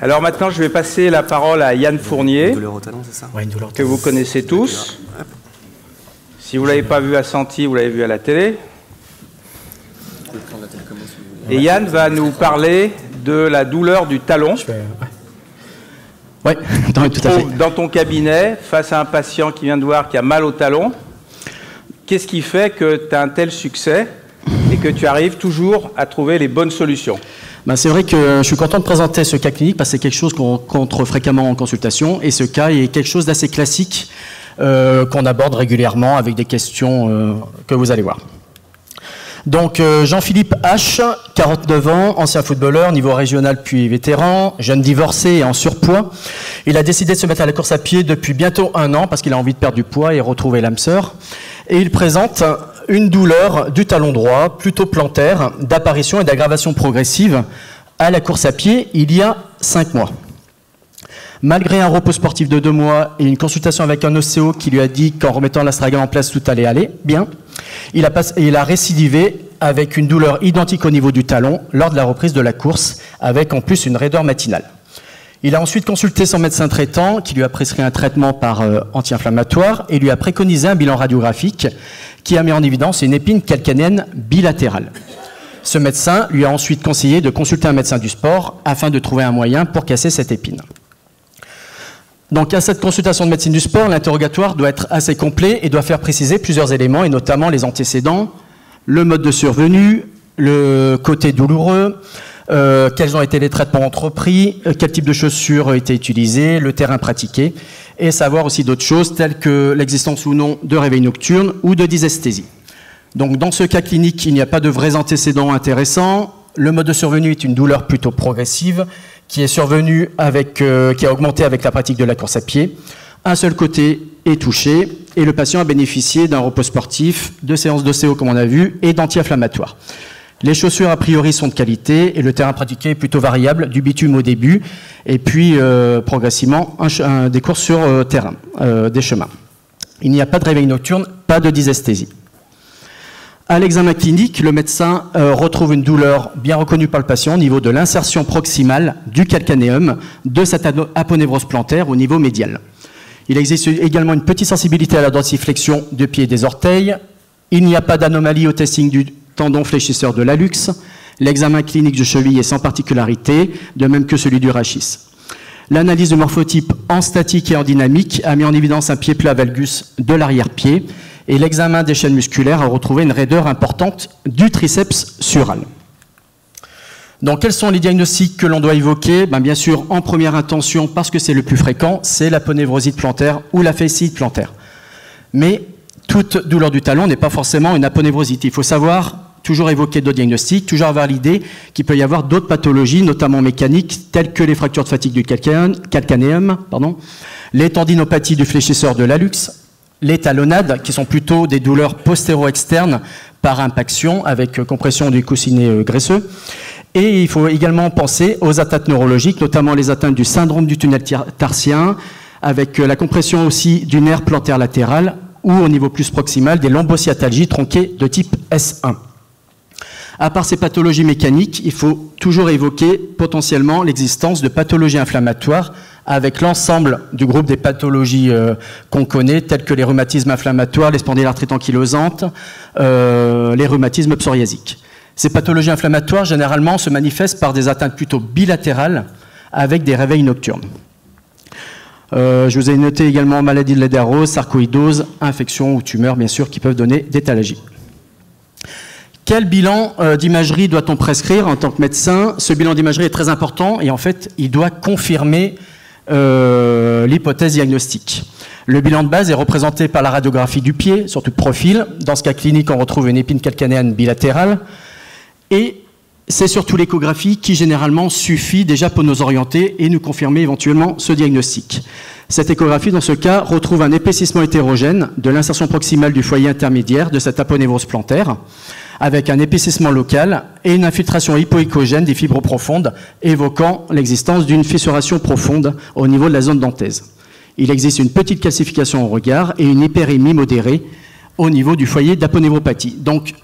Alors maintenant, je vais passer la parole à Yann Fournier, Une douleur au talon, c'est ça Ouais, une douleur. que vous connaissez tous. Si vous ne l'avez pas vu à Santi, vous l'avez vu à la télé. Et Yann va nous parler de la douleur du talon. Ouais, non, tout à fait. Dans ton cabinet, face à un patient qui vient de voir qui a mal au talon, qu'est-ce qui fait que tu as un tel succès et que tu arrives toujours à trouver les bonnes solutions? Ben, c'est vrai que je suis content de présenter ce cas clinique parce que c'est quelque chose qu'on rencontre fréquemment en consultation et ce cas est quelque chose d'assez classique euh, qu'on aborde régulièrement avec des questions euh, que vous allez voir. Donc euh, Jean-Philippe H, 49 ans, ancien footballeur, niveau régional puis vétéran, jeune divorcé et en surpoids. Il a décidé de se mettre à la course à pied depuis bientôt un an parce qu'il a envie de perdre du poids et retrouver l'âme sœur. Et il présente une douleur du talon droit, plutôt plantaire, d'apparition et d'aggravation progressive à la course à pied il y a cinq mois. Malgré un repos sportif de deux mois et une consultation avec un ostéo qui lui a dit qu'en remettant l'astragale en place, tout allait aller bien, il a récidivé avec une douleur identique au niveau du talon lors de la reprise de la course, avec en plus une raideur matinale. Il a ensuite consulté son médecin traitant qui lui a prescrit un traitement par euh, anti-inflammatoire et lui a préconisé un bilan radiographique qui a mis en évidence une épine calcanéenne bilatérale. Ce médecin lui a ensuite conseillé de consulter un médecin du sport afin de trouver un moyen pour casser cette épine. Donc à cette consultation de médecine du sport, l'interrogatoire doit être assez complet et doit faire préciser plusieurs éléments, et notamment les antécédents, le mode de survenue, le côté douloureux, euh, quels ont été les traitements entrepris, euh, quel type de chaussures ont été utilisées, le terrain pratiqué, et savoir aussi d'autres choses telles que l'existence ou non de réveil nocturne ou de dysesthésie. Donc dans ce cas clinique, il n'y a pas de vrais antécédents intéressants. Le mode de survenue est une douleur plutôt progressive qui est survenue avec, euh, qui a augmenté avec la pratique de la course à pied. Un seul côté est touché et le patient a bénéficié d'un repos sportif, de séances d'ostéo comme on a vu et d'anti-inflammatoires. Les chaussures a priori sont de qualité et le terrain pratiqué est plutôt variable, du bitume au début et puis euh, progressivement des courses sur euh, terrain, euh, des chemins. Il n'y a pas de réveil nocturne, pas de dysesthésie. À l'examen clinique, le médecin retrouve une douleur bien reconnue par le patient au niveau de l'insertion proximale du calcanéum de cette aponévrose plantaire au niveau médial. Il existe également une petite sensibilité à la dorsiflexion du pied et des orteils. Il n'y a pas d'anomalie au testing du tendon fléchisseur de l'allux. L'examen clinique de cheville est sans particularité, de même que celui du rachis. L'analyse de morphotype en statique et en dynamique a mis en évidence un pied plat valgus de l'arrière-pied et l'examen des chaînes musculaires a retrouvé une raideur importante du triceps sural. Donc, quels sont les diagnostics que l'on doit évoquer? Ben, Bien sûr, en première intention, parce que c'est le plus fréquent, c'est la ponévrosite plantaire ou la fasciite plantaire. Mais toute douleur du talon n'est pas forcément une aponévrosite. Il faut savoir toujours évoquer d'autres diagnostics, toujours avoir l'idée qu'il peut y avoir d'autres pathologies, notamment mécaniques, telles que les fractures de fatigue du calcanéum, pardon, les tendinopathies du fléchisseur de l'allux, les talonnades, qui sont plutôt des douleurs postéro-externes par impaction avec euh, compression du coussinet euh, graisseux. Et il faut également penser aux atteintes neurologiques, notamment les atteintes du syndrome du tunnel tar- tarsien, avec euh, la compression aussi du nerf plantaire latéral ou au niveau plus proximal des lombosciatalgies tronquées de type S1. À part ces pathologies mécaniques, il faut toujours évoquer potentiellement l'existence de pathologies inflammatoires avec l'ensemble du groupe des pathologies euh, qu'on connaît, telles que les rhumatismes inflammatoires, les spondylarthrites ankylosantes, euh, les rhumatismes psoriasiques. Ces pathologies inflammatoires, généralement, se manifestent par des atteintes plutôt bilatérales avec des réveils nocturnes. Euh, je vous ai noté également maladie de l'Aderose, sarcoïdose, infection ou tumeurs, bien sûr, qui peuvent donner des. Quel bilan euh, d'imagerie doit-on prescrire en tant que médecin? Ce bilan d'imagerie est très important et en fait, il doit confirmer euh, l'hypothèse diagnostique. Le bilan de base est représenté par la radiographie du pied, surtout de profil. Dans ce cas clinique, on retrouve une épine calcanéenne bilatérale. Et c'est surtout l'échographie qui généralement suffit déjà pour nous orienter et nous confirmer éventuellement ce diagnostic. Cette échographie, dans ce cas, retrouve un épaississement hétérogène de l'insertion proximale du foyer intermédiaire de cette aponévrose plantaire, avec un épaississement local et une infiltration hypoéchogène des fibres profondes, évoquant l'existence d'une fissuration profonde au niveau de la zone dentaise. Il existe une petite calcification au regard et une hyperémie modérée au niveau du foyer d'aponévropathie. Donc,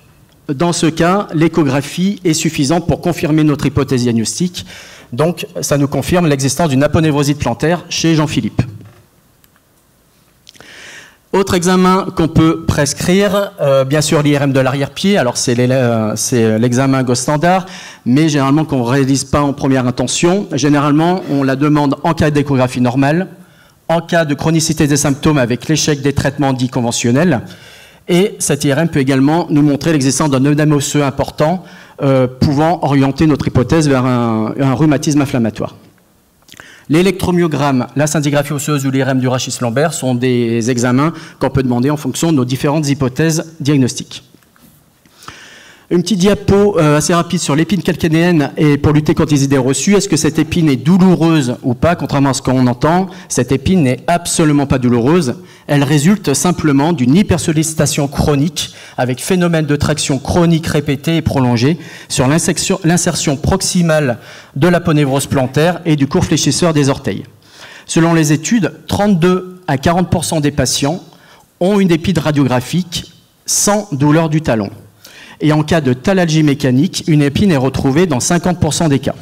dans ce cas, l'échographie est suffisante pour confirmer notre hypothèse diagnostique Donc, ça nous confirme l'existence d'une aponevrosite plantaire chez Jean-Philippe. Autre examen qu'on peut prescrire, euh, bien sûr l'IRM de l'arrière-pied, alors c'est euh, l'examen GO standard, mais généralement qu'on ne réalise pas en première intention. Généralement, on la demande en cas d'échographie normale, en cas de chronicité des symptômes avec l'échec des traitements dits conventionnels, et cette IRM peut également nous montrer l'existence d'un œdème osseux important euh, pouvant orienter notre hypothèse vers un rhumatisme inflammatoire. L'électromyogramme, la scintigraphie osseuse ou l'IRM du rachis lambert sont des examens qu'on peut demander en fonction de nos différentes hypothèses diagnostiques. Une petite diapo euh, assez rapide sur l'épine calcanéenne et pour lutter contre les idées reçues. Est-ce que cette épine est douloureuse ou pas Contrairement à ce qu'on entend, cette épine n'est absolument pas douloureuse. Elle résulte simplement d'une hypersollicitation chronique avec phénomène de traction chronique répétée et prolongée sur l'insertion proximale de la ponévrose plantaire et du court fléchisseur des orteils. Selon les études, 32 à 40 des patients ont une épide radiographique sans douleur du talon et en cas de thalalgie mécanique, une épine est retrouvée dans 50% des cas.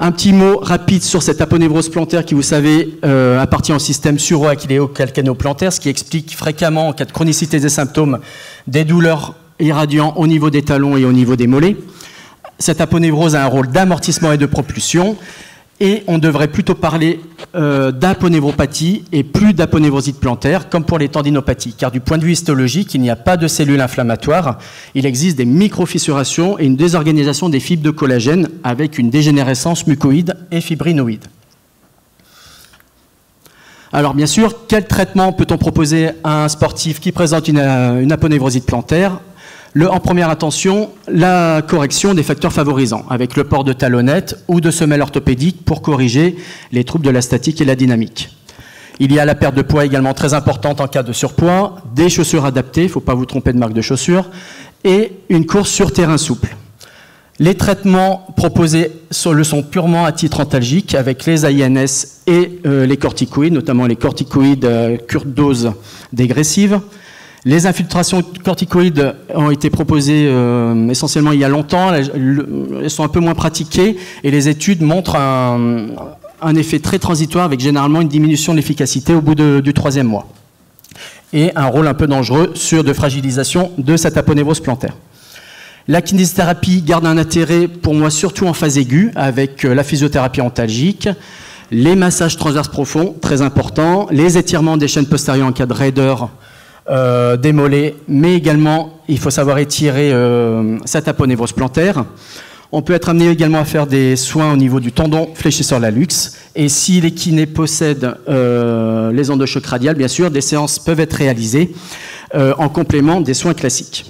Un petit mot rapide sur cette aponévrose plantaire qui, vous savez, euh, appartient au système suro-calcanéo-plantaire, ce qui explique fréquemment, en cas de chronicité des symptômes, des douleurs irradiantes au niveau des talons et au niveau des mollets. Cette aponévrose a un rôle d'amortissement et de propulsion et on devrait plutôt parler euh, d'aponévropathie et plus d'aponévrosite plantaire, comme pour les tendinopathies. Car du point de vue histologique, il n'y a pas de cellules inflammatoires. Il existe des microfissurations et une désorganisation des fibres de collagène avec une dégénérescence mucoïde et fibrinoïde. Alors bien sûr, quel traitement peut-on proposer à un sportif qui présente une, une aponévrosite plantaire? En première attention, la correction des facteurs favorisants, avec le port de talonnettes ou de semelles orthopédiques pour corriger les troubles de la statique et la dynamique. Il y a la perte de poids également très importante en cas de surpoids, des chaussures adaptées, il ne faut pas vous tromper de marque de chaussures, et une course sur terrain souple. Les traitements proposés le sont purement à titre antalgique avec les INS et euh, les corticoïdes, notamment les corticoïdes euh, dose dégressive. Les infiltrations corticoïdes ont été proposées euh, essentiellement il y a longtemps, elles, sont un peu moins pratiquées et les études montrent un, effet très transitoire avec généralement une diminution de l'efficacité au bout du troisième mois et un rôle un peu dangereux sur de fragilisation de cette aponévrose plantaire. La kinésithérapie garde un intérêt pour moi surtout en phase aiguë avec euh, la physiothérapie antalgique, les massages transverses profonds, très importants, les étirements des chaînes postérieures en cas de raideur euh, mais également, il faut savoir étirer euh, cette aponévrose plantaire. On peut être amené également à faire des soins au niveau du tendon fléchisseur la luxe. Et si les kinés possèdent euh, les ondes de choc radial, bien sûr, des séances peuvent être réalisées en complément des soins classiques.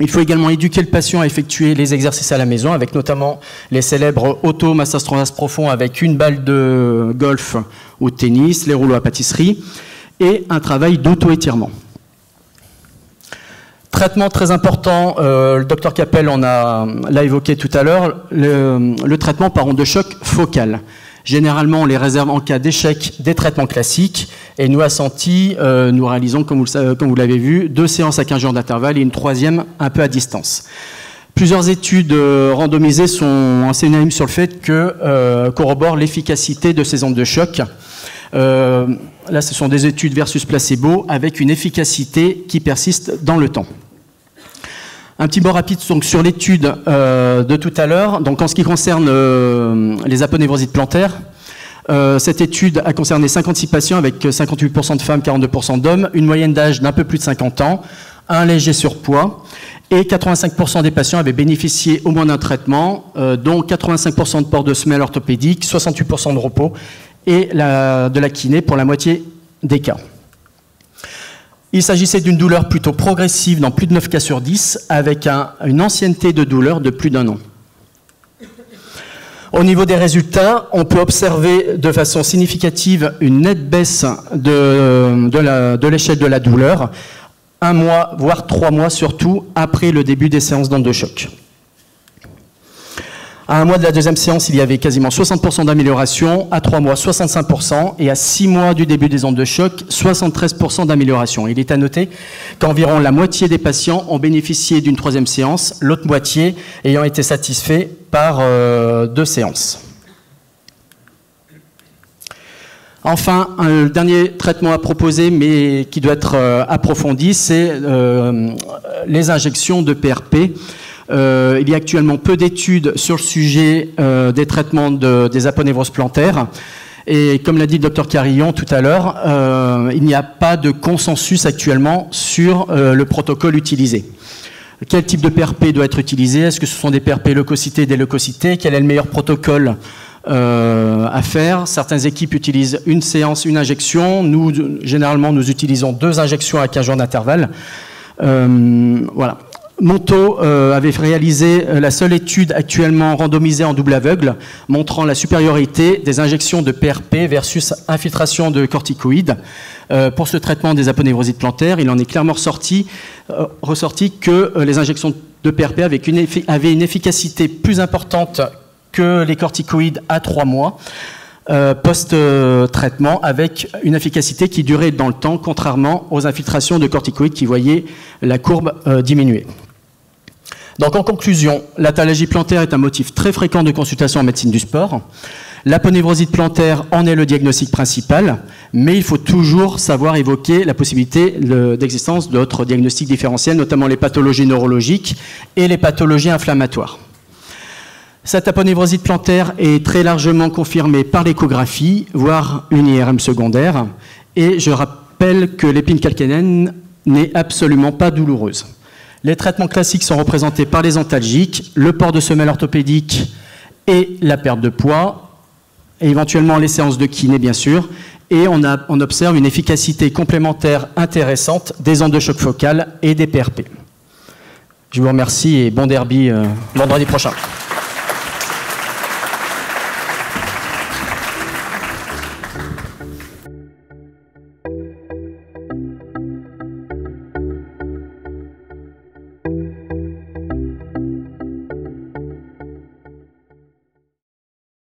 Il faut également éduquer le patient à effectuer les exercices à la maison, avec notamment les célèbres auto-massage profond avec une balle de golf ou de tennis, les rouleaux à pâtisserie, et un travail d'auto-étirement. Traitement très important, euh, le docteur Capel a l'a évoqué tout à l'heure, le, traitement par onde de choc focale. Généralement, on les réserve en cas d'échec des traitements classiques. Et nous, à Santi, euh, nous réalisons, comme vous, l'avez vu, deux séances à 15 jours d'intervalle et une troisième un peu à distance. Plusieurs études euh, randomisées sont assez unanimes sur le fait que corroborent l'efficacité de ces ondes de choc. là, ce sont des études versus placebo avec une efficacité qui persiste dans le temps. Un petit mot rapide sur l'étude euh, de tout à l'heure. Donc, en ce qui concerne euh, les aponevrosites plantaires, euh, cette étude a concerné 56 patients avec 58% de femmes, 42% d'hommes, une moyenne d'âge d'un peu plus de 50 ans, un léger surpoids, et 85% des patients avaient bénéficié au moins d'un traitement, dont 85% de port de semelle orthopédique, 68% de repos et de la kiné pour la moitié des cas. Il s'agissait d'une douleur plutôt progressive dans plus de 9 cas sur 10, avec une ancienneté de douleur de plus d'un an. Au niveau des résultats, on peut observer de façon significative une nette baisse de, l'échelle de, la douleur, un mois, voire trois mois surtout, après le début des séances d'onde de choc. À un mois de la deuxième séance, il y avait quasiment 60% d'amélioration, à trois mois 65%, et à six mois du début des ondes de choc, 73% d'amélioration. Il est à noter qu'environ la moitié des patients ont bénéficié d'une troisième séance, l'autre moitié ayant été satisfait par euh, deux séances. Enfin, un dernier traitement à proposer, mais qui doit être euh, approfondi, c'est euh, les injections de PRP. Euh, il y a actuellement peu d'études sur le sujet des traitements des aponevroses plantaires. Et comme l'a dit le docteur Carillon tout à l'heure, il n'y a pas de consensus actuellement sur le protocole utilisé. Quel type de PRP doit être utilisé? Est-ce que ce sont des PRP leucocités, des leucocités? Quel est le meilleur protocole euh, à faire? Certaines équipes utilisent une séance, une injection. Nous, généralement, nous utilisons deux injections à 15 jours d'intervalle. Euh, voilà. Monto euh, avait réalisé la seule étude actuellement randomisée en double aveugle montrant la supériorité des injections de PRP versus infiltration de corticoïdes. pour ce traitement des aponevrosites plantaires, il en est clairement ressorti, que les injections de PRP avaient une, efficacité plus importante que les corticoïdes à trois mois. Euh, post-traitement avec une efficacité qui durait dans le temps, contrairement aux infiltrations de corticoïdes qui voyaient la courbe euh, diminuer. Donc en conclusion, l'atalgie plantaire est un motif très fréquent de consultation en médecine du sport. L'aponevrosite plantaire en est le diagnostic principal, mais il faut toujours savoir évoquer la possibilité d'existence d'autres diagnostics différentiels, notamment les pathologies neurologiques et les pathologies inflammatoires. Cette aponevrosite plantaire est très largement confirmée par l'échographie, voire une IRM secondaire. Et je rappelle que l'épine calcanéenne n'est absolument pas douloureuse. Les traitements classiques sont représentés par les antalgiques, le port de semelle orthopédique et la perte de poids, et éventuellement les séances de kiné, bien sûr. Et on, on observe une efficacité complémentaire intéressante des ondes de choc focal et des PRP. Je vous remercie et bon derby euh, vendredi prochain.